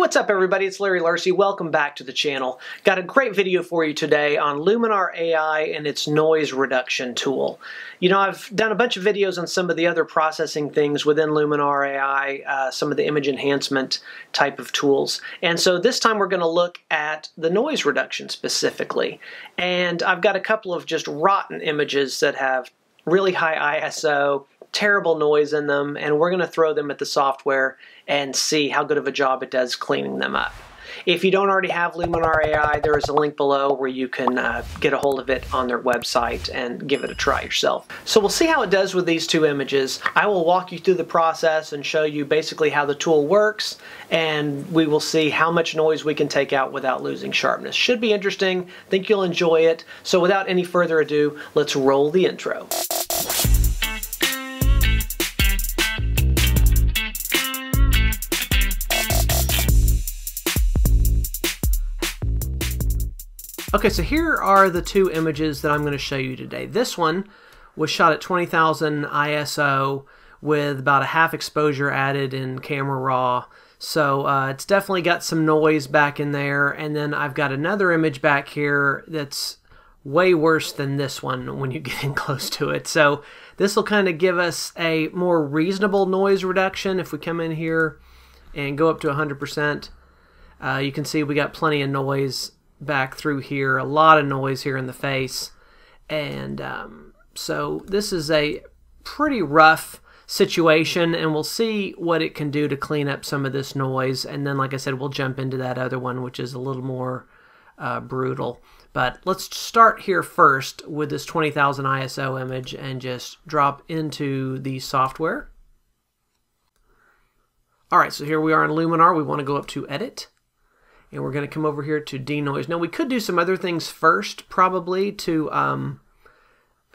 what's up everybody? It's Larry Lourcey. Welcome back to the channel. Got a great video for you today on Luminar AI and its noise reduction tool. You know, I've done a bunch of videos on some of the other processing things within Luminar AI, uh, some of the image enhancement type of tools. And so this time we're going to look at the noise reduction specifically. And I've got a couple of just rotten images that have really high ISO, terrible noise in them, and we're going to throw them at the software and see how good of a job it does cleaning them up. If you don't already have Luminar AI, there is a link below where you can uh, get a hold of it on their website and give it a try yourself. So we'll see how it does with these two images. I will walk you through the process and show you basically how the tool works and we will see how much noise we can take out without losing sharpness. Should be interesting. think you'll enjoy it. So without any further ado, let's roll the intro. Okay, so here are the two images that I'm going to show you today. This one was shot at 20,000 ISO with about a half exposure added in camera raw. So uh, it's definitely got some noise back in there. And then I've got another image back here that's way worse than this one when you get in close to it. So this will kind of give us a more reasonable noise reduction if we come in here and go up to 100%. Uh, you can see we got plenty of noise back through here, a lot of noise here in the face. And um, so this is a pretty rough situation and we'll see what it can do to clean up some of this noise. And then, like I said, we'll jump into that other one, which is a little more uh, brutal. But let's start here first with this 20,000 ISO image and just drop into the software. All right, so here we are in Luminar. We want to go up to Edit and we're going to come over here to denoise. Now we could do some other things first probably to um,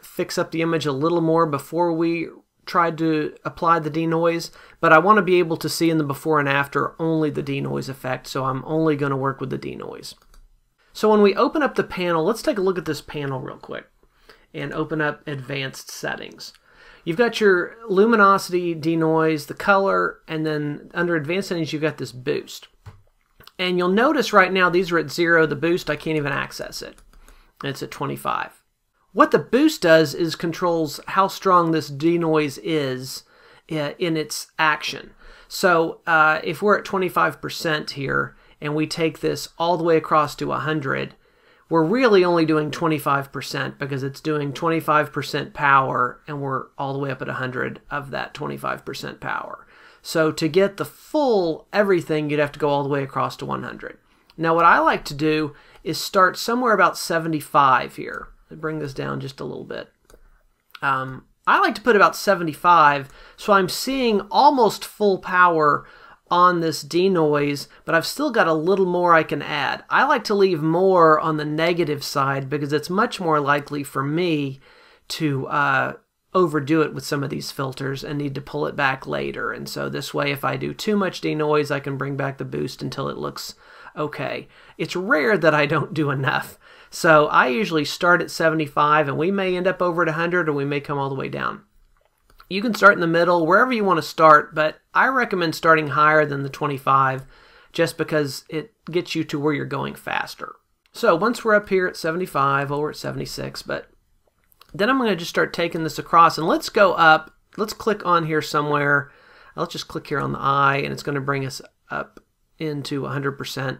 fix up the image a little more before we tried to apply the denoise, but I want to be able to see in the before and after only the denoise effect, so I'm only going to work with the denoise. So when we open up the panel, let's take a look at this panel real quick and open up advanced settings. You've got your luminosity, denoise, the color, and then under advanced settings you've got this boost. And you'll notice right now these are at zero. The boost, I can't even access it. It's at 25. What the boost does is controls how strong this denoise is uh, in its action. So uh, if we're at 25% here and we take this all the way across to 100, we're really only doing 25% because it's doing 25% power and we're all the way up at 100 of that 25% power. So to get the full everything, you'd have to go all the way across to 100. Now what I like to do is start somewhere about 75 here. Bring this down just a little bit. Um, I like to put about 75, so I'm seeing almost full power on this denoise, but I've still got a little more I can add. I like to leave more on the negative side because it's much more likely for me to uh, overdo it with some of these filters and need to pull it back later. And so this way, if I do too much denoise, I can bring back the boost until it looks okay. It's rare that I don't do enough. So I usually start at 75 and we may end up over at 100 or we may come all the way down. You can start in the middle, wherever you want to start, but I recommend starting higher than the 25 just because it gets you to where you're going faster. So once we're up here at 75, or at 76, but then I'm going to just start taking this across and let's go up. Let's click on here somewhere. Let's just click here on the eye and it's going to bring us up into 100%.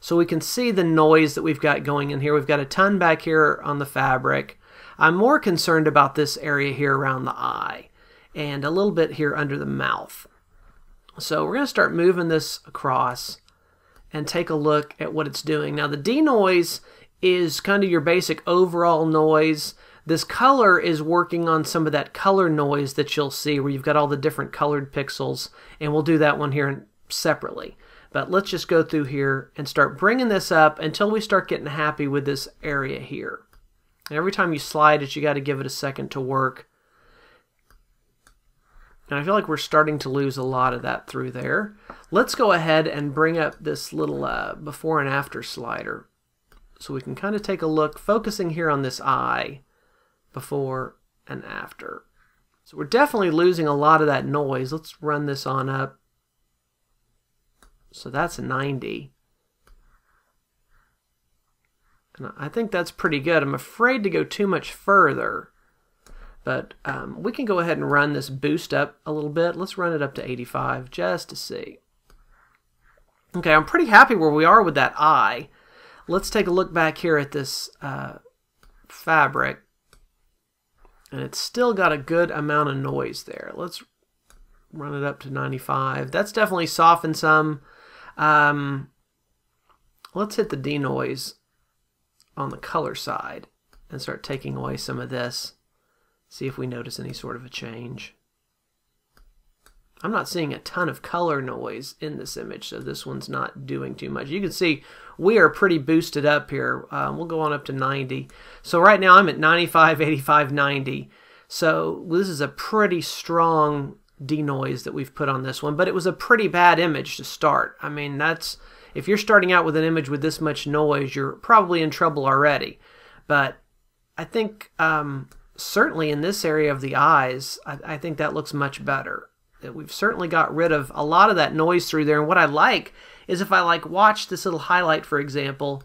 So we can see the noise that we've got going in here. We've got a ton back here on the fabric. I'm more concerned about this area here around the eye and a little bit here under the mouth. So we're going to start moving this across and take a look at what it's doing. Now the denoise is kind of your basic overall noise. This color is working on some of that color noise that you'll see where you've got all the different colored pixels and we'll do that one here separately. But let's just go through here and start bringing this up until we start getting happy with this area here. And every time you slide it, you got to give it a second to work. And I feel like we're starting to lose a lot of that through there. Let's go ahead and bring up this little uh, before and after slider so we can kind of take a look, focusing here on this eye before and after. So we're definitely losing a lot of that noise. Let's run this on up. So that's 90. And I think that's pretty good. I'm afraid to go too much further. But um, we can go ahead and run this boost up a little bit. Let's run it up to 85 just to see. Okay, I'm pretty happy where we are with that eye. Let's take a look back here at this uh, fabric. And it's still got a good amount of noise there. Let's run it up to 95. That's definitely softened some. Um, let's hit the denoise on the color side and start taking away some of this. See if we notice any sort of a change. I'm not seeing a ton of color noise in this image, so this one's not doing too much. You can see we are pretty boosted up here. Um, we'll go on up to 90. So right now I'm at 95, 85, 90. So this is a pretty strong denoise that we've put on this one, but it was a pretty bad image to start. I mean, that's if you're starting out with an image with this much noise, you're probably in trouble already. But I think um, certainly in this area of the eyes, I, I think that looks much better. We've certainly got rid of a lot of that noise through there. And what I like is if I like watch this little highlight, for example,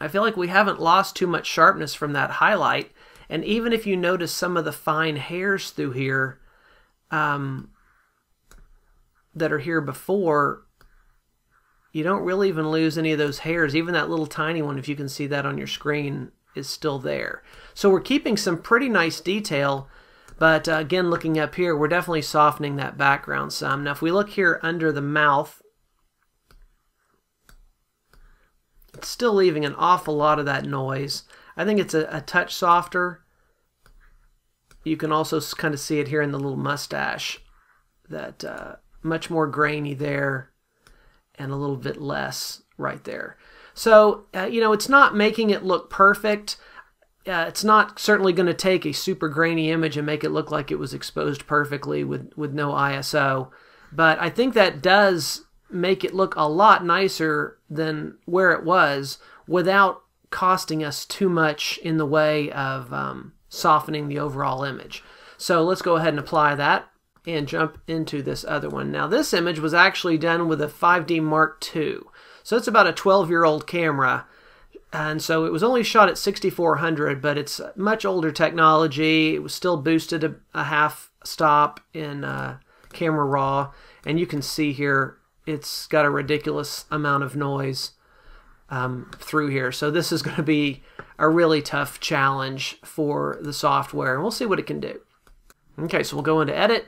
I feel like we haven't lost too much sharpness from that highlight. And even if you notice some of the fine hairs through here um, that are here before, you don't really even lose any of those hairs. Even that little tiny one, if you can see that on your screen, is still there. So we're keeping some pretty nice detail, but uh, again, looking up here, we're definitely softening that background some. Now, if we look here under the mouth, it's still leaving an awful lot of that noise. I think it's a, a touch softer. You can also kind of see it here in the little mustache, that uh, much more grainy there and a little bit less right there. So, uh, you know, it's not making it look perfect. Uh, it's not certainly going to take a super grainy image and make it look like it was exposed perfectly with, with no ISO. But I think that does make it look a lot nicer than where it was without costing us too much in the way of um, softening the overall image. So let's go ahead and apply that and jump into this other one. Now this image was actually done with a 5D Mark II. So it's about a 12 year old camera. And so it was only shot at 6400, but it's much older technology. It was still boosted a, a half stop in uh, camera raw. And you can see here it's got a ridiculous amount of noise um, through here. So this is going to be a really tough challenge for the software. And we'll see what it can do. Okay, so we'll go into edit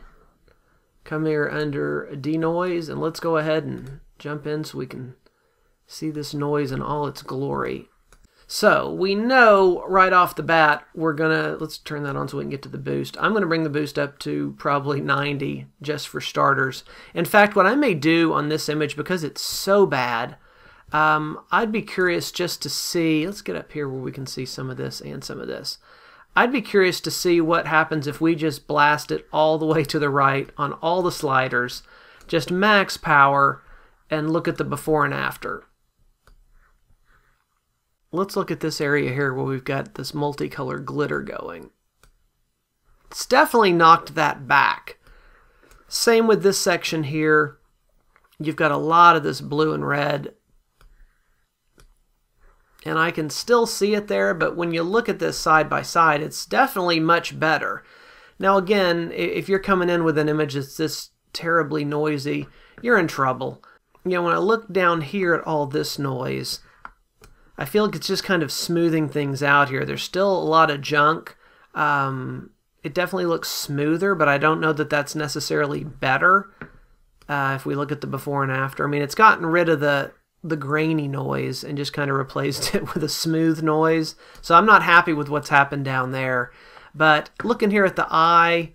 come here under denoise and let's go ahead and jump in so we can see this noise in all its glory. So we know right off the bat we're gonna let's turn that on so we can get to the boost. I'm gonna bring the boost up to probably 90 just for starters. In fact, what I may do on this image because it's so bad, um, I'd be curious just to see. Let's get up here where we can see some of this and some of this. I'd be curious to see what happens if we just blast it all the way to the right on all the sliders, just max power, and look at the before and after. Let's look at this area here where we've got this multicolored glitter going. It's definitely knocked that back. Same with this section here. You've got a lot of this blue and red and I can still see it there, but when you look at this side by side, it's definitely much better. Now again, if you're coming in with an image that's this terribly noisy, you're in trouble. You know, when I look down here at all this noise, I feel like it's just kind of smoothing things out here. There's still a lot of junk. Um, it definitely looks smoother, but I don't know that that's necessarily better. Uh, if we look at the before and after, I mean, it's gotten rid of the the grainy noise and just kind of replaced it with a smooth noise. So I'm not happy with what's happened down there. But looking here at the eye,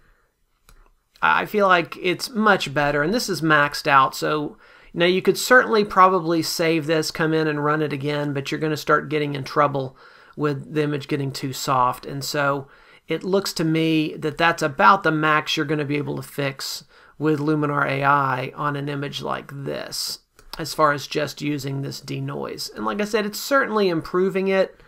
I feel like it's much better. And this is maxed out. So now you could certainly probably save this, come in and run it again, but you're going to start getting in trouble with the image getting too soft. And so it looks to me that that's about the max you're going to be able to fix with Luminar AI on an image like this as far as just using this denoise. And like I said, it's certainly improving it,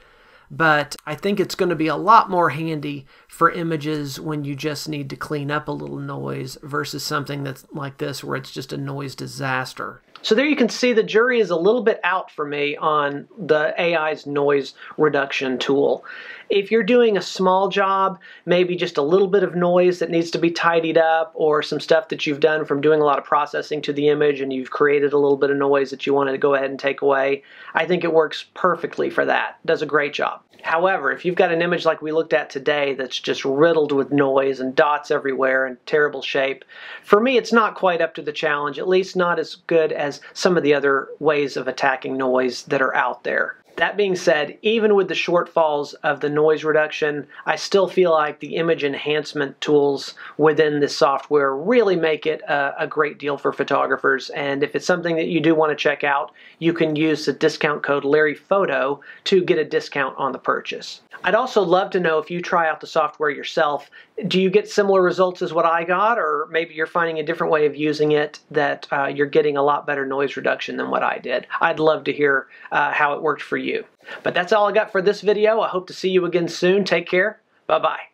but I think it's going to be a lot more handy for images when you just need to clean up a little noise versus something that's like this where it's just a noise disaster. So there you can see the jury is a little bit out for me on the AI's noise reduction tool. If you're doing a small job, maybe just a little bit of noise that needs to be tidied up or some stuff that you've done from doing a lot of processing to the image and you've created a little bit of noise that you wanted to go ahead and take away, I think it works perfectly for that. Does a great job. However, if you've got an image like we looked at today that's just riddled with noise and dots everywhere and terrible shape, for me it's not quite up to the challenge, at least not as good as some of the other ways of attacking noise that are out there. That being said, even with the shortfalls of the noise reduction, I still feel like the image enhancement tools within this software really make it a, a, great deal for photographers. And if it's something that you do want to check out, you can use the discount code LarryPhoto to get a discount on the purchase. I'd also love to know if you try out the software yourself, do you get similar results as what I got, or maybe you're finding a different way of using it that uh, you're getting a lot better noise reduction than what I did? I'd love to hear uh, how it worked for you. But that's all I got for this video. I hope to see you again soon. Take care. Bye-bye.